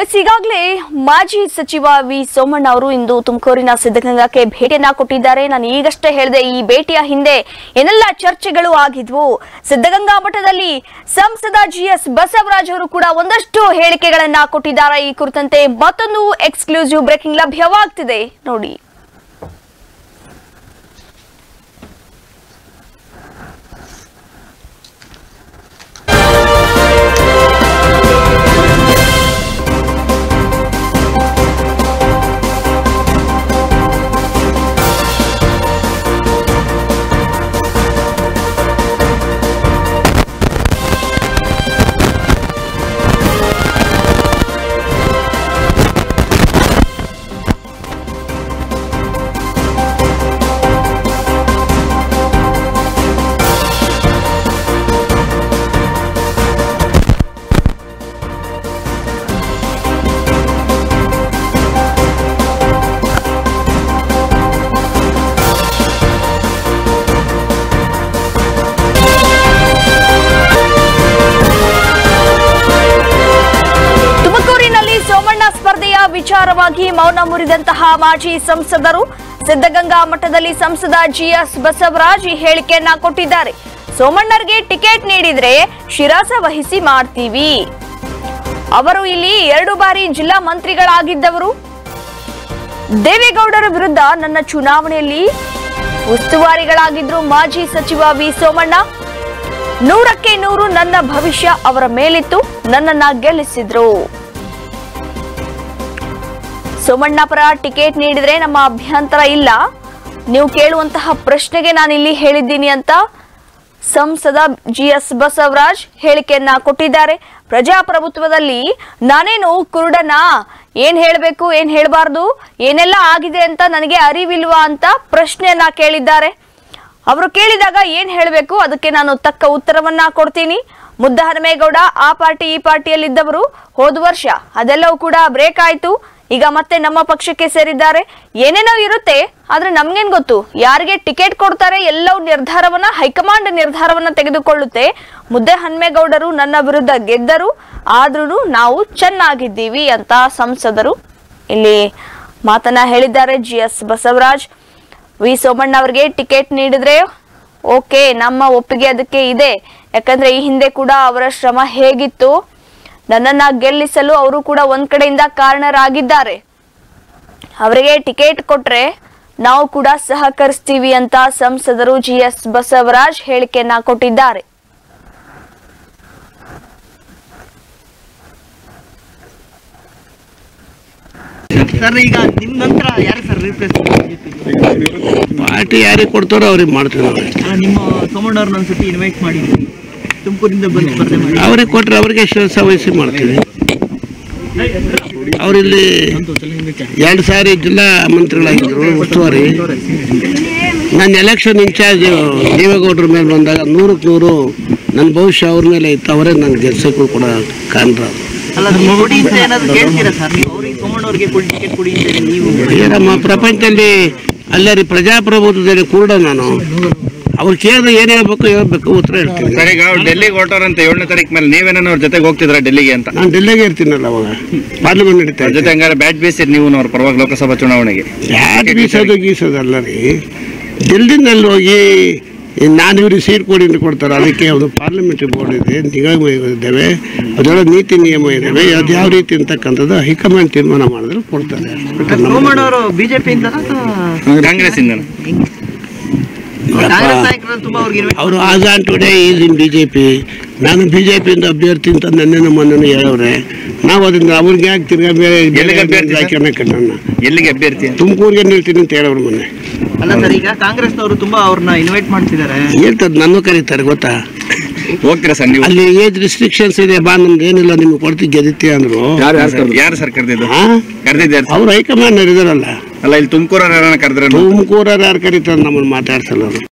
S, ಈಗಾಗಲೇ ಮಾಜಿ ಸಚಿವ ವಿ ಸೋಮಣ್ಣ ಅವರು ಇಂದು ತುಮಕೂರಿನ ಸಿದ್ಧಗಂಗಾಕ್ಕೆ ಭೇಟಿಯನ್ನ ಕೊಟ್ಟಿದ್ದಾರೆ. ನಾನು ಈಗಷ್ಟೇ ಹೇಳಿದೆ, ಈ ಭೇಟಿಯ ಹಿಂದೆ ಏನೆಲ್ಲ ಚರ್ಚೆಗಳು ಆಗಿದ್ವು? ಸಿದ್ಧಗಂಗಾ ಮಠದಲ್ಲಿ ಸಂಸದ ಜಿ ಎಸ್ ಬಸವರಾಜ್ ಅವರು ಕೂಡ ಒಂದಷ್ಟು ಹೇಳಿಕೆಗಳನ್ನ ಕೊಟ್ಟಿದ್ದಾರೆ. ಈ ಕುರಿತಂತೆ ಮತ್ತೊಂದು ಎಕ್ಸ್ಕ್ಲೂಸಿವ್ ಬ್ರೇಕಿಂಗ್ ಲಭ್ಯವಾಗ್ತಿದೆ. ನೋಡಿ. ವಿಚಾರವಾಗಿ ಮೌನ ಮುರಿದಂತಹ ಮಾಜಿ ಸಂಸದರು ಸಿದ್ಧಗಂಗಾ ಮಠದಲ್ಲಿ ಸಂಸದ ಜಿಎಸ್ ಬಸವರಾಜ್ ಈ ಹೇಳಿಕೆಯನ್ನ ಕೊಟ್ಟಿದ್ದಾರೆ. ಸೋಮಣ್ಣರಿಗೆ ಟಿಕೆಟ್ ನೀಡಿದ್ರೆ ಶಿರಾಸ ವಹಿಸಿ ಮಾಡ್ತೀವಿ. ಅವರು ಇಲ್ಲಿ ಎರಡು ಬಾರಿ ಜಿಲ್ಲಾ ಮಂತ್ರಿಗಳಾಗಿದ್ದವರು. ದೇವೇಗೌಡರ ವಿರುದ್ಧ ನನ್ನ ಚುನಾವಣೆಯಲ್ಲಿ ಉಸ್ತುವಾರಿಗಳಾಗಿದ್ರು ಮಾಜಿ ಸಚಿವ ವಿ ಸೋಮಣ್ಣ. ನೂರಕ್ಕೆ ನೂರು ನನ್ನ ಭವಿಷ್ಯ ಅವರ ಮೇಲಿತ್ತು, ನನ್ನನ್ನ ಗೆಲ್ಲಿಸಿದ್ರು. ಸೋಮಣ್ಣ ಪರ ಟಿಕೆಟ್ ನೀಡಿದ್ರೆ ನಮ್ಮ ಅಭ್ಯಂತರ ಇಲ್ಲ. ನೀವು ಕೇಳುವಂತಹ ಪ್ರಶ್ನೆಗೆ ನಾನು ಇಲ್ಲಿ ಹೇಳಿದ್ದೀನಿ ಅಂತ ಸಂಸದ ಜಿ ಎಸ್ ಬಸವರಾಜ್ ಹೇಳಿಕೆಯನ್ನ ಕೊಟ್ಟಿದ್ದಾರೆ. ಪ್ರಜಾಪ್ರಭುತ್ವದಲ್ಲಿ ನಾನೇನು ಕುರುಡನ? ಏನ್ ಹೇಳಬೇಕು, ಏನ್ ಹೇಳಬಾರ್ದು, ಏನೆಲ್ಲ ಆಗಿದೆ ಅಂತ ನನಗೆ ಅರಿವಿಲ್ವಾ ಅಂತ ಪ್ರಶ್ನೆಯನ್ನ ಕೇಳಿದ್ದಾರೆ. ಅವರು ಕೇಳಿದಾಗ ಏನ್ ಹೇಳಬೇಕು, ಅದಕ್ಕೆ ನಾನು ತಕ್ಕ ಉತ್ತರವನ್ನ ಕೊಡ್ತೀನಿ. ಮುದ್ದಹನುಮೇಗೌಡ ಆ ಪಾರ್ಟಿ ಈ ಪಾರ್ಟಿಯಲ್ಲಿದ್ದವರು ಹೋದ ವರ್ಷ ಅದೆಲ್ಲವೂ ಕೂಡ ಬ್ರೇಕ್ ಆಯ್ತು. ಈಗ ಮತ್ತೆ ನಮ್ಮ ಪಕ್ಷಕ್ಕೆ ಸೇರಿದ್ದಾರೆ. ಏನೇನೋ ಇರುತ್ತೆ, ಆದ್ರೆ ನಮ್ಗೇನ್ ಗೊತ್ತು? ಯಾರಿಗೆ ಟಿಕೆಟ್ ಕೊಡ್ತಾರೆ ಎಲ್ಲವೂ ನಿರ್ಧಾರವನ್ನ, ಹೈಕಮಾಂಡ್ ನಿರ್ಧಾರವನ್ನ ತೆಗೆದುಕೊಳ್ಳುತ್ತೆ. ಮುದ್ದೆ ಹನ್ಮೇಗೌಡರು ನನ್ನ ವಿರುದ್ಧ ಗೆದ್ದರು ಆದ್ರೂ ನಾವು ಚೆನ್ನಾಗಿದ್ದೀವಿ ಅಂತ ಸಂಸದರು ಇಲ್ಲಿ ಮಾತನ್ನ ಹೇಳಿದ್ದಾರೆ G S Basavaraj. V Somanna ಅವರಿಗೆ ಟಿಕೆಟ್ ನೀಡಿದ್ರೆ ಓಕೆ, ನಮ್ಮ ಒಪ್ಪಿಗೆ ಅದಕ್ಕೆ ಇದೆ. ಯಾಕಂದ್ರೆ ಈ ಹಿಂದೆ ಕೂಡ ಅವರ ಶ್ರಮ ಹೇಗಿತ್ತು? ನನ್ನನ್ನ ಗೆಲ್ಲಿಸಲು ಅವರು ಕೂಡ ಒಂದ್ ಕಡೆಯಿಂದ ಕಾರಣರಾಗಿದ್ದಾರೆ. ಅವರಿಗೆ ಟಿಕೆಟ್ ಕೊಟ್ರೆ ನಾವು ಕೂಡ ಸಹಕರಿಸ್ತೀವಿ ಅಂತ ಸಂಸದರು ಜಿ ಎಸ್ ಬಸವರಾಜ್ ಹೇಳಿಕೆಯನ್ನ ಕೊಟ್ಟಿದ್ದಾರೆ. ಸರ್ ಈಗ ನಂತರ ಯಾರು ಸರ್ ರೀಪ್ಲೇಸ್ ಪಾರ್ಟಿ ಯಾರಿಗೆ ಕೊಡ್ತಾರೋ ಅವ್ರಿಗೆ ಮಾಡ್ತಾರೆ ನಿಮ್ಮ ಒಂದ್ಸತಿ ಇನ್ವೈಟ್ ಮಾಡಿದ್ವಿ ತುಮಕೂರಿಂದ ಬಂದು ಅವರಿಗೆ ಮಾಡಿ. ಅವ್ರಿಗೆ ಶಿರಸ ವಹಿಸಿ ಮಾಡ್ತೀವಿ. ಅವರಿಲ್ಲಿ ಎರಡು ಸಾರಿ ಜಿಲ್ಲಾ ಮಂತ್ರಿಗಳಾಗಿದ್ದರು ಉಸ್ತುವಾರಿ. ನನ್ನ ಎಲೆಕ್ಷನ್ ಇನ್ಚಾರ್ಜ್ ದೇವೇಗೌಡರ ಮೇಲೆ ಬಂದಾಗ ನೂರಕ್ಕೆ ನೂರು ನನ್ನ ಭವಿಷ್ಯ ಅವ್ರ ಮೇಲೆ ಇತ್ತು. ಅವರೇ ನನ್ನ ಗೆಲ್ಸಕ್ಕೂ ಕೂಡ ಕಾಣ್ರ ಏನಮ್ಮ ಪ್ರಪಂಚದಲ್ಲಿ ಅಲ್ಲರಿ ಪ್ರಜಾಪ್ರಭುತ್ವದಲ್ಲಿ ಕೂಡ ನಾನು. ಅವ್ರು ಕೇಳಿದ್ರೆ ಏನು ಹೇಳ್ಬೇಕು ಹೇಳ್ಬೇಕು ಉತ್ತರ ಹೇಳ್ತೀನಿ ಸರಿ ಈಗ ಅವ್ರು ಡೆಲ್ಲಿಗೆ ಹೊರಟವ್ರಂತ ಏಳನೇ ತಾರೀಕು ಮೇಲೆ ನೀವೇನೋ ಅವ್ರ ಜೊತೆಗೆ ಹೋಗ್ತಿದ್ರ ಡೆಲ್ಲಿಗೆ ಅಂತ? ನಾನು ಡೆಲ್ಲಿಗೆ ಇರ್ತೀನಲ್ಲ ಅವಾಗ. ಪಾರ್ಲಿಮೆಂಟ್ ನಡೀತಾ ಅವ್ರ ಜೊತೆ ಹಂಗಾರೆ ಬ್ಯಾಟ್ ಬೀಸಿರಿ ನೀವು ಅವ್ರ ಪರವಾಗಿ ಲೋಕಸಭಾ ಚುನಾವಣೆಗೆ. ಯಾರು ಬೀಸೋದು ಗೀಸೋದಲ್ಲ ರೀ. ಡೆಲ್ಲಿನಲ್ಲಿ ಹೋಗಿ ನಾನು ಇವ್ರಿಗೆ ಸೀಟ್ ಕೊಡಿ ಅಂತ ಕೊಡ್ತಾರೆ. ಅದಕ್ಕೆ ಒಂದು ಪಾರ್ಲಿಮೆಂಟ್ರಿ ಬೋರ್ಡ್ ಇದೆ ನಿಗಮ ಇದ್ದೇವೆ. ಅದರೊಳಗೆ ನೀತಿ ನಿಯಮ ಇದ್ದಾವೆ. ಅದು ಯಾವ ರೀತಿ ಅಂತಕ್ಕಂಥದ್ದು ಹೈಕಮಾಂಡ್ ತೀರ್ಮಾನ ಮಾಡಿದ್ರೆ ಕೊಡ್ತಾರೆ. ಬಿಜೆಪಿಯಿಂದ ಬಿಜೆಪಿ ಇಂದ ಕಾಂಗ್ರೆಸ್ ಇಂದ ಕಾಂಗ್ರೆಸ್ ನಾಯಕರಲ್ಲಿ ತುಂಬಾ ಅವ್ರಿಗೆ ಇನ್ವೈಟ್ ಅವರು as on today is in B J P ನಾನು ಬಿ ಜೆ ಪಿಯಿಂದ ಅಭ್ಯರ್ಥಿ ಅಂತ ನನ್ನೇ ನಮ್ಮನ್ನು ಹೇಳವ್ರೆ. ನಾವು ಅದರಿಂದ ಅವ್ರಿಗೆ ಯಾಕೆ ತಿರ್ಗಾ ಬೇರೆ ಎಲ್ಲಿಗೆ ಅಭ್ಯರ್ಥಿ ಸರ್? ಹಾಕ್ಯಾನ ಎಲ್ಲಿಗೆ ಅಭ್ಯರ್ಥಿ? ಅಂತ? ತುಮಕೂರಿಗೆ ನಿಲ್ತೀನಿ ಅಂತ ಹೇಳವ್ರು ಮೊನ್ನೆ. ಅಲ್ಲ ಸರ್ ಈಗ ಕಾಂಗ್ರೆಸ್ನವರು ತುಂಬಾ ಅವ್ರನ್ನ ಇನ್ವೈಟ್ ಮಾಡ್ತಿದ್ದಾರೆ. ಹೇಳ್ತದೆ ನನ್ನ ಕರೀತಾರೆ ಗೊತ್ತಾ? ಹೋಗ್ತೀರಾ ಸರ್ ನೀವು? ಅಲ್ಲಿ ಏಜ್ ರಿಸ್ಟ್ರಿಕ್ಷನ್ಸ್ ಇದೆ ಬಾ ನಮ್ದು ಏನಿಲ್ಲ ನಿಮ್ಗೆ ಕೊಡ್ತಿ ಗೆದಿತಿ ಅಂದ್ರು. ಯಾರು ಸರ್ ಕರೆದಿದ್ದು? ಹಾ ಕರೆದಿದ್ದಾರೆ ಅವ್ರು ಹೈಕಮಾಂಡ್ ಇದಾರಲ್ಲ. ಅಲ್ಲ ಇಲ್ಲಿ ತುಮಕೂರ ಕರೆದ್ರೆ ತುಮಕೂರ ಯಾರು ಕರೀತಾರೆ ನಮ್ಮನ್ನು ಮಾತಾಡ್ಸಲ್ಲ ಅವ್ರು.